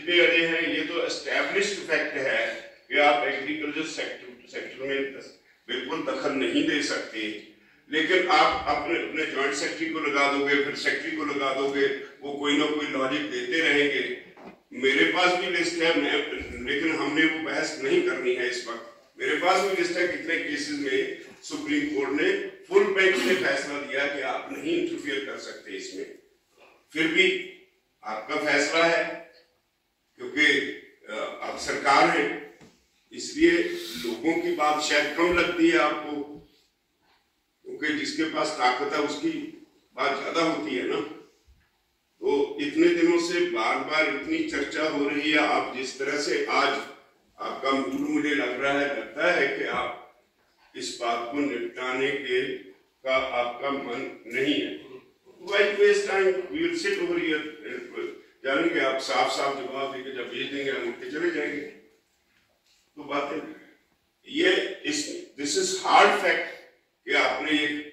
نسبے والے ہیں، یہ تو اسٹیبلشڈ فیکٹ ہے کہ آپ ایگریکلچر سیکٹر سیکٹر میں بالکل دخل نہیں دے سکتے۔ لیکن آپ اپنے اپنے جوائنٹ سیکٹری کو لگا دو گے پھر سیکٹری کو لگا دو گے وہ کوئی نہ کوئی لاجک دیتے رہیں گے۔ میرے پاس بھی لسٹ ہے لیکن ہم نے وہ بحث نہیں کرنی ہے اس وقت۔ میرے پاس بھی لسٹ ہے کتنے کیسز میں سپریم کورٹ نے فل بینچ نے فیصلہ دیا کہ آپ نہیں انٹرفیئر کر سکتے اس میں۔ پھر بھی آپ کا فیصلہ ہے۔ کیونکہ آپ سرکار ہیں اس لیے لوگوں کی بات شاید کم لگتی ہے آپ کو، کیونکہ جس کے پاس طاقت ہے، اس کی بات زیادہ ہوتی ہے نا تو اتنے دنوں سے بار بار اتنی چرچا ہو رہی ہے آپ، جس طرح سے آج آپ کا موڈ مجھے لگ رہا ہے، لگتا ہے کہ آپ اس بات کو نپٹانے کے کا آپ کا من نہیں ہے Why waste time? We will sit over here. کہ آپ صاف صاف جواب دے کے جب بھیج دیں گے، ہم اٹھ کے چلے جائیں گے تو باتیں یہ اس دس از ہارڈ فیکٹ کہ آپ نے یہ